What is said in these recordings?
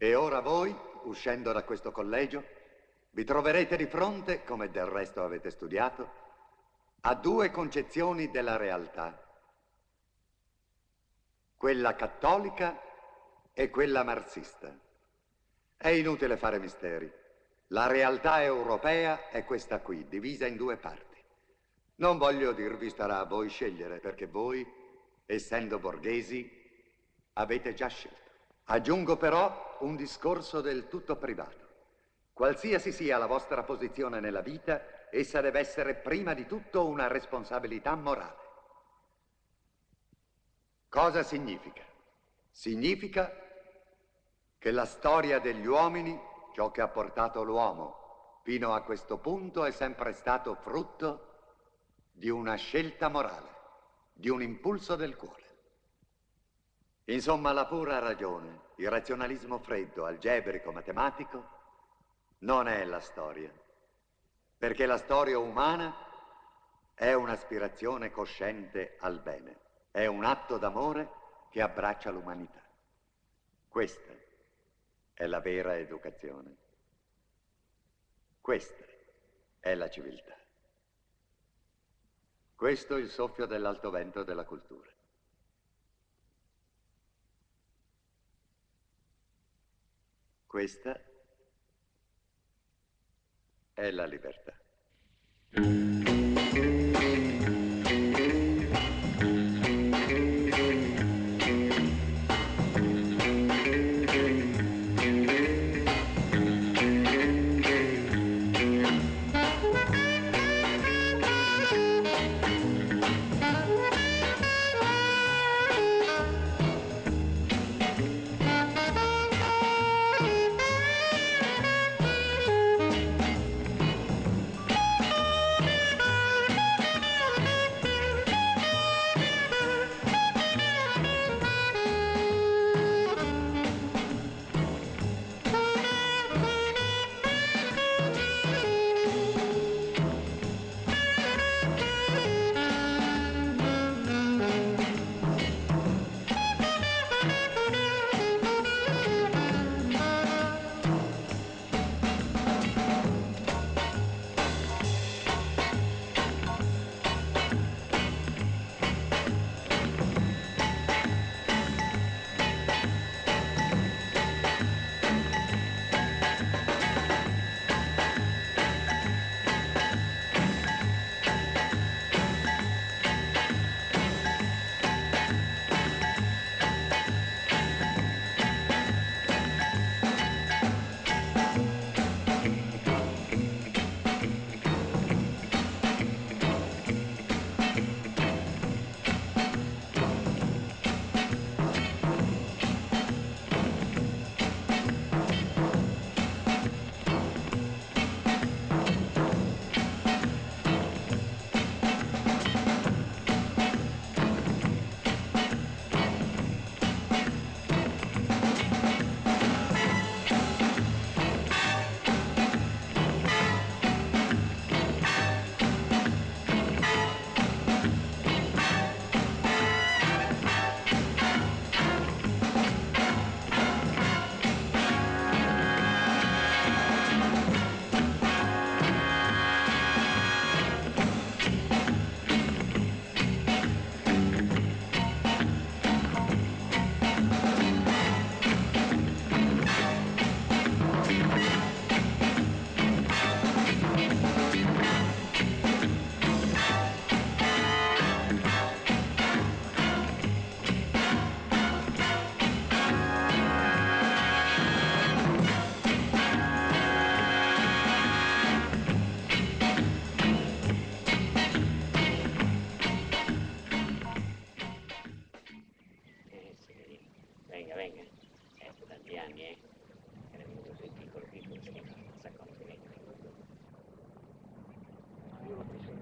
E ora voi, uscendo da questo collegio, vi troverete di fronte, come del resto avete studiato, a due concezioni della realtà. Quella cattolica e quella marxista. È inutile fare misteri. La realtà europea è questa qui, divisa in due parti. Non voglio dirvi starà a voi scegliere, perché voi, essendo borghesi, avete già scelto. Aggiungo però un discorso del tutto privato. Qualsiasi sia la vostra posizione nella vita, essa deve essere prima di tutto una responsabilità morale. Cosa significa? Significa che la storia degli uomini, ciò che ha portato l'uomo fino a questo punto, è sempre stato frutto di una scelta morale, di un impulso del cuore. Insomma, la pura ragione, il razionalismo freddo, algebrico, matematico, non è la storia, perché la storia umana è un'aspirazione cosciente al bene, è un atto d'amore che abbraccia l'umanità. Questa è la vera educazione. Questa è la civiltà. Questo è il soffio dell'alto vento della cultura. Questa è la libertà.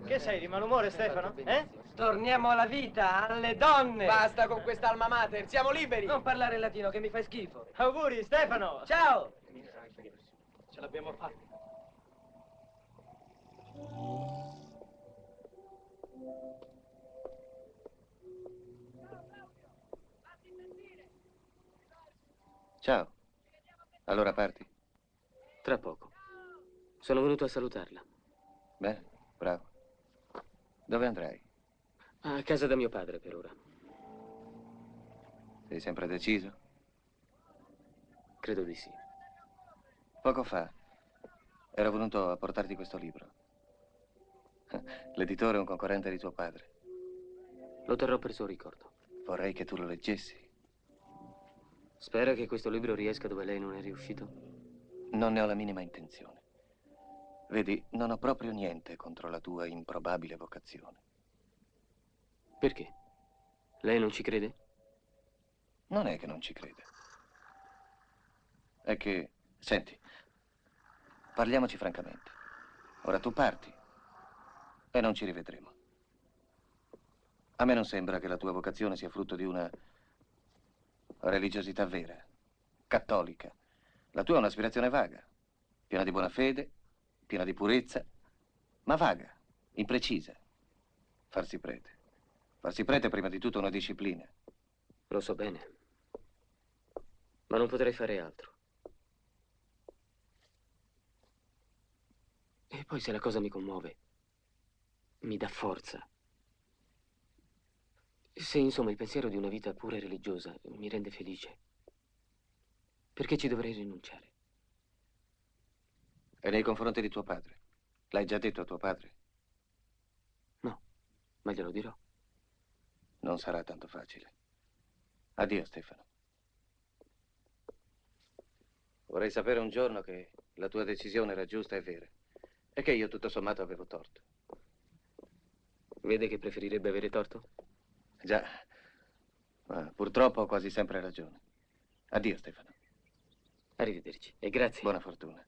Che sei di malumore, Stefano? Eh? Torniamo alla vita, alle donne! Basta con questa alma mater, siamo liberi! Non parlare latino che mi fai schifo. Auguri, Stefano! Ciao! Ce l'abbiamo fatta. Ciao. Allora parti? Tra poco. Sono venuto a salutarla. Bene, bravo. Dove andrai? A casa da mio padre per ora. Sei sempre deciso? Credo di sì. Poco fa ero venuto a portarti questo libro. L'editore è un concorrente di tuo padre. Lo terrò per suo ricordo. Vorrei che tu lo leggessi. Spera che questo libro riesca dove lei non è riuscito? Non ne ho la minima intenzione. Vedi, non ho proprio niente contro la tua improbabile vocazione. Perché? Lei non ci crede? Non è che non ci crede. È che, senti, parliamoci francamente. Ora tu parti e non ci rivedremo. A me non sembra che la tua vocazione sia frutto di una religiosità vera, cattolica. La tua è un'aspirazione vaga, piena di buona fede, piena di purezza, ma vaga, imprecisa. Farsi prete. Farsi prete è prima di tutto una disciplina. Lo so bene. Ma non potrei fare altro. E poi se la cosa mi commuove, mi dà forza. Se insomma il pensiero di una vita pura e religiosa mi rende felice, perché ci dovrei rinunciare? E nei confronti di tuo padre? L'hai già detto a tuo padre? No, ma glielo dirò. Non sarà tanto facile. Addio, Stefano. Vorrei sapere un giorno che la tua decisione era giusta e vera. E che io tutto sommato avevo torto. Vede che preferirebbe avere torto? Già, ma purtroppo ho quasi sempre ragione. Addio, Stefano. Arrivederci e grazie. Buona fortuna.